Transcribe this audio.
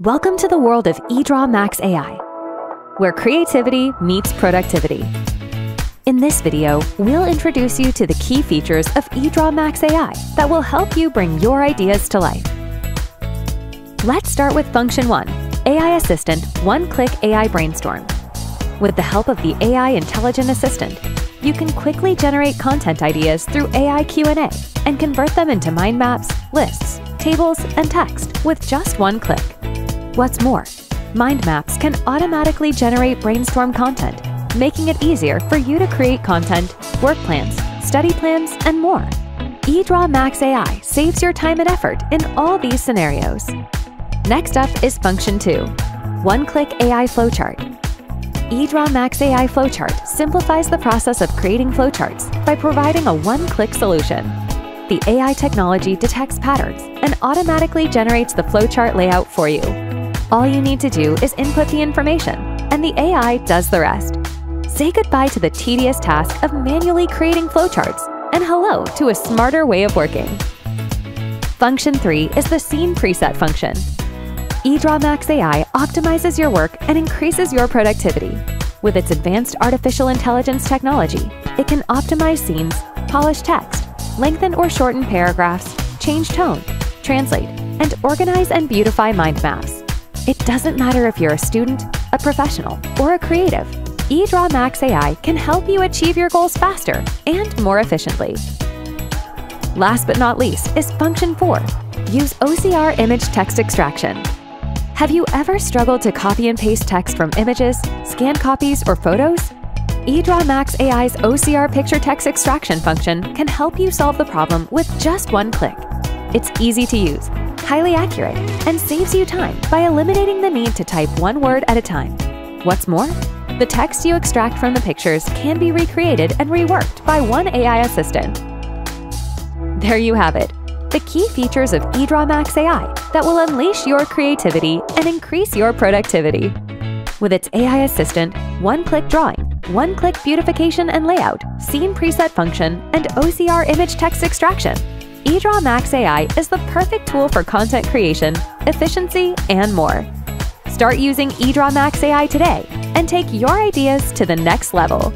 Welcome to the world of EdrawMax AI, where creativity meets productivity. In this video, we'll introduce you to the key features of EdrawMax AI that will help you bring your ideas to life. Let's start with Function 1, AI Assistant One-Click AI Brainstorm. With the help of the AI Intelligent Assistant, you can quickly generate content ideas through AI Q&A and convert them into mind maps, lists, tables, and text with just one click. What's more, mind maps can automatically generate brainstorm content, making it easier for you to create content, work plans, study plans, and more. EdrawMax AI saves your time and effort in all these scenarios. Next up is Function 2, One-Click AI Flowchart. EdrawMax AI Flowchart simplifies the process of creating flowcharts by providing a one-click solution. The AI technology detects patterns and automatically generates the flowchart layout for you. All you need to do is input the information, and the AI does the rest. Say goodbye to the tedious task of manually creating flowcharts and hello to a smarter way of working. Function 3 is the Scene Preset function. EdrawMax AI optimizes your work and increases your productivity. With its advanced artificial intelligence technology, it can optimize scenes, polish text, lengthen or shorten paragraphs, change tone, translate, and organize and beautify mind maps. It doesn't matter if you're a student, a professional, or a creative, EdrawMax AI can help you achieve your goals faster and more efficiently. Last but not least is Function 4, use OCR image text extraction. Have you ever struggled to copy and paste text from images, scanned copies, or photos? EdrawMax AI's OCR picture text extraction function can help you solve the problem with just one click. It's easy to use, highly accurate, and saves you time by eliminating the need to type one word at a time. What's more, the text you extract from the pictures can be recreated and reworked by one AI assistant. There you have it, the key features of EdrawMax AI that will unleash your creativity and increase your productivity. With its AI assistant, one-click drawing, one-click beautification and layout, scene preset function, and OCR image text extraction, EdrawMax AI is the perfect tool for content creation, efficiency, and more. Start using EdrawMax AI today and take your ideas to the next level.